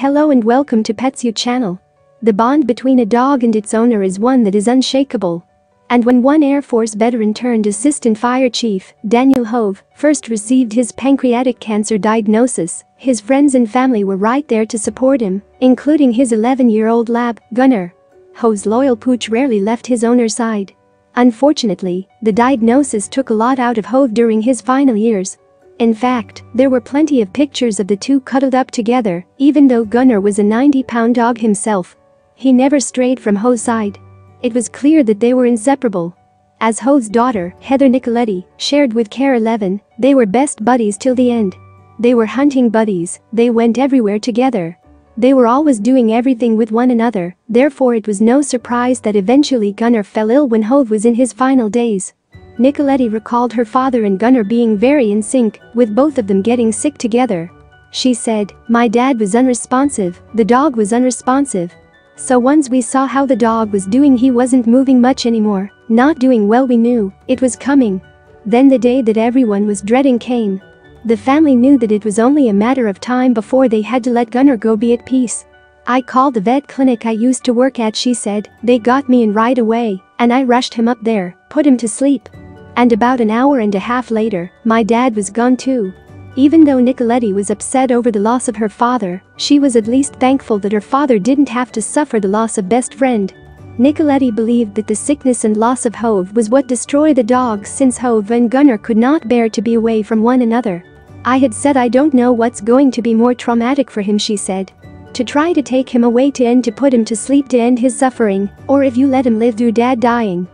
Hello and welcome to PetSU channel. The bond between a dog and its owner is one that is unshakable. And when one Air Force veteran turned assistant fire chief, Daniel Hove, first received his pancreatic cancer diagnosis, his friends and family were right there to support him, including his 11-year-old lab, Gunner. Hove's loyal pooch rarely left his owner's side. Unfortunately, the diagnosis took a lot out of Hove during his final years. In fact, there were plenty of pictures of the two cuddled up together, even though Gunner was a 90-pound dog himself. He never strayed from Hove's side. It was clear that they were inseparable. As Hove's daughter, Heather Nicoletti, shared with Kare 11, they were best buddies till the end. They were hunting buddies, they went everywhere together. They were always doing everything with one another, therefore it was no surprise that eventually Gunner fell ill when Hove was in his final days. Nicoletti recalled her father and Gunner being very in sync, with both of them getting sick together. She said, My dad was unresponsive, the dog was unresponsive, so once we saw how the dog was doing he wasn't moving much anymore, not doing well we knew, it was coming. Then the day that everyone was dreading came. The family knew that it was only a matter of time before they had to let Gunner go be at peace. I called the vet clinic I used to work at she said, they got me in right away, and I rushed him up there, put him to sleep. And about an hour and a half later, my dad was gone too. Even though Nicoletti was upset over the loss of her father, she was at least thankful that her father didn't have to suffer the loss of best friend. Nicoletti believed that the sickness and loss of Hove was what destroyed the dog since Hove and Gunner could not bear to be away from one another. I had said I don't know what's going to be more traumatic for him she said. To try to take him away to end to put him to sleep to end his suffering, or if you let him live through dad dying.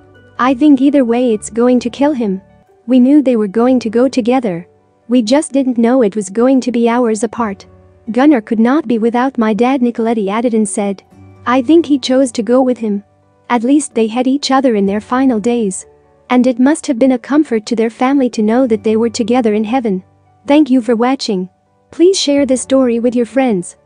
I think either way it's going to kill him. We knew they were going to go together, we just didn't know it was going to be hours apart. Gunner could not be without my dad Nicoletti added and said. I think he chose to go with him. At least they had each other in their final days. And it must have been a comfort to their family to know that they were together in heaven. Thank you for watching. Please share this story with your friends.